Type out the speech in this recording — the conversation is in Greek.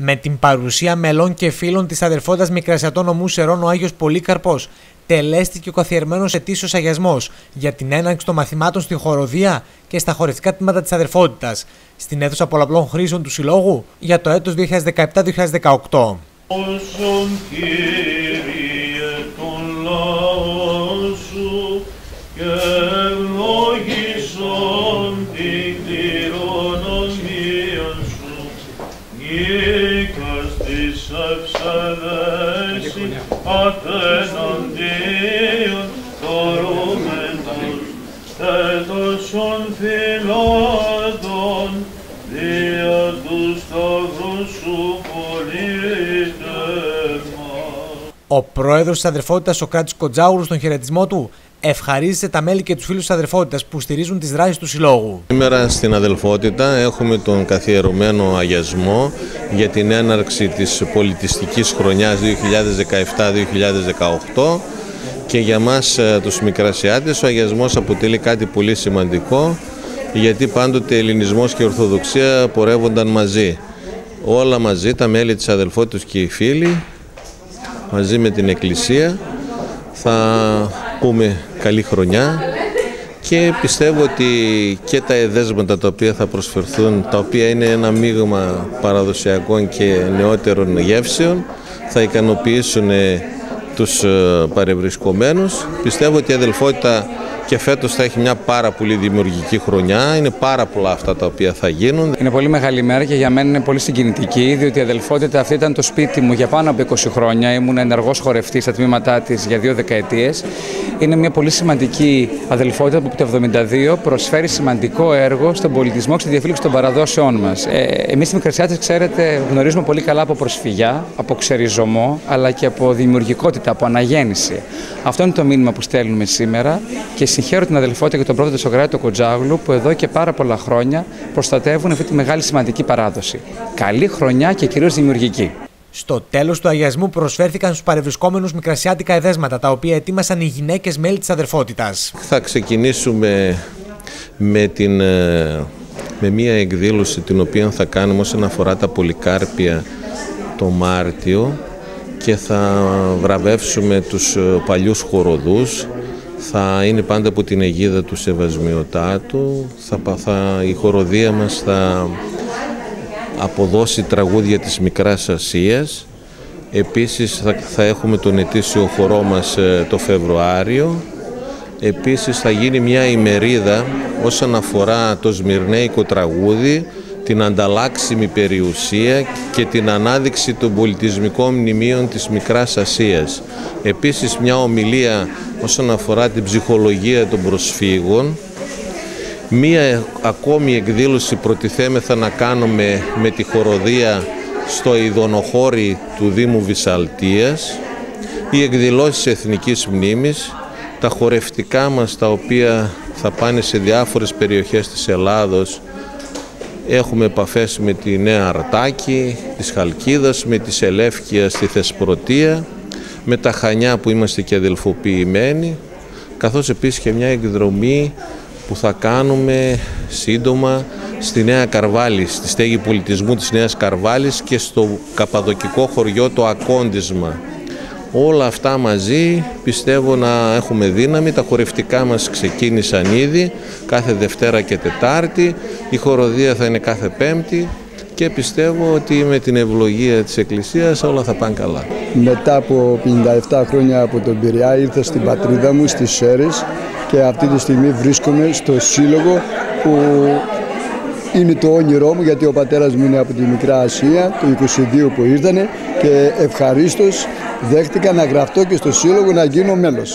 Με την παρουσία μελών και φίλων της αδερφότητας Μικρασιατών Ομού Σερών, ο Άγιος Πολύκαρπος τελέστηκε ο καθιερμένος ετήσιος αγιασμός για την έναρξη των μαθημάτων στην χοροδία και στα χορευτικά τμήματα της αδερφότητας στην αίθουσα πολλαπλών χρήσεων του Συλλόγου για το έτος 2017-2018. Ευσεβέση απέναντίον τορούμενος τέτοσον φυλάδων δια τους σταυρούς σου πολίτευμα. Ο πρόεδρος της αδερφότητας Σοκράτης Κοντζάουρου στον χαιρετισμό του ευχαρίστησε τα μέλη και τους φίλους της αδερφότητας που στηρίζουν τις δράσεις του Συλλόγου. Σήμερα στην αδελφότητα έχουμε τον καθιερωμένο αγιασμό για την έναρξη της πολιτιστικής χρονιάς 2017-2018 και για μας ε, τους Μικρασιάτες ο αγιασμός αποτελεί κάτι πολύ σημαντικό γιατί πάντοτε ελληνισμός και ορθοδοξία πορεύονταν μαζί. Όλα μαζί, τα μέλη της αδελφότητας και οι φίλοι, μαζί με την Εκκλησία, θα πούμε καλή χρονιά και πιστεύω ότι και τα εδέσματα τα οποία θα προσφερθούν, τα οποία είναι ένα μείγμα παραδοσιακών και νεότερων γεύσεων, θα ικανοποιήσουν τους ε, παρευρισκομένους. Πιστεύω ότι η αδελφότητα και φέτος θα έχει μια πάρα πολύ δημιουργική χρονιά. Είναι πάρα πολλά αυτά τα οποία θα γίνουν. Είναι πολύ μεγάλη μέρα και για μένα είναι πολύ συγκινητική, διότι η αδελφότητα αυτή ήταν το σπίτι μου για πάνω από 20 χρόνια. Ήμουν ενεργός χορευτής στα τμήματά της για δύο δεκαετίες. Είναι μια πολύ σημαντική αδελφότητα που από το 1972 προσφέρει σημαντικό έργο στον πολιτισμό και στη διαφύλαξη των παραδόσεων μας. Ε, Εμείς οι Μικρασιάτες, ξέρετε, γνωρίζουμε πολύ καλά από προσφυγιά, από ξεριζωμό, αλλά και από δημιουργικότητα, από αναγέννηση. Αυτό είναι το μήνυμα που στέλνουμε σήμερα και συγχαίρω την αδελφότητα και τον πρόεδρο του Σοκράτη, τον Κοντζάγλου, που εδώ και πάρα πολλά χρόνια προστατεύουν αυτή τη μεγάλη σημαντική παράδοση. Καλή χρονιά και κυρίως δημιουργική. Στο τέλος του αγιασμού προσφέρθηκαν στους παρευρισκόμενους μικρασιάτικα εδέσματα, τα οποία ετοίμασαν οι γυναίκες μέλη της αδερφότητας. Θα ξεκινήσουμε με, την, ε, με μία εκδήλωση την οποία θα κάνουμε όσον αφορά τα πολυκάρπια το Μάρτιο και θα βραβεύσουμε τους ε, παλιούς χοροδούς θα είναι πάντα από την αιγίδα του Σεβασμιωτάτου. Θα, θα, η χοροδία μας θα αποδώσει τραγούδια της Μικράς Ασίας. Επίσης θα, θα έχουμε τον ετήσιο χορό μας ε, το Φεβρουάριο. Επίσης θα γίνει μια ημερίδα όσον αφορά το σμυρνέικο τραγούδι την ανταλλάξιμη περιουσία και την ανάδειξη των πολιτισμικών μνημείων της Μικράς Ασίας. Επίσης μια ομιλία όσον αφορά την ψυχολογία των προσφύγων. Μία ακόμη εκδήλωση προτιθέμεθα να κάνουμε με τη χοροδία στο ειδονοχώρι του Δήμου Βυσαλτίας, οι εκδηλώσεις εθνικής μνήμης, τα χορευτικά μας τα οποία θα πάνε σε διάφορες περιοχές της Ελλάδος Έχουμε επαφές με τη Νέα Αρτάκη, της Χαλκίδας, με τη Σελεύκια στη Θεσπρωτεία, με τα Χανιά που είμαστε και αδελφοποιημένοι, καθώς επίσης και μια εκδρομή που θα κάνουμε σύντομα στη Νέα Καρβάλης, στη στέγη πολιτισμού της Νέας Καρβάλης και στο καπαδοκικό χωριό το Ακόντισμα. Όλα αυτά μαζί πιστεύω να έχουμε δύναμη. Τα χορευτικά μας ξεκίνησαν ήδη κάθε Δευτέρα και Τετάρτη. Η χοροδία θα είναι κάθε Πέμπτη και πιστεύω ότι με την ευλογία της Εκκλησίας όλα θα πάνε καλά. Μετά από 57 χρόνια από τον Πειραιά ήρθα στην πατρίδα μου, στις Σέρες και αυτή τη στιγμή βρίσκομαι στο σύλλογο που είναι το όνειρό μου γιατί ο πατέρας μου είναι από τη Μικρά Ασία το 22 που ήρθανε και ευχαρίστως δέχτηκα να γραφτώ και στο σύλλογο να γίνω μέλος.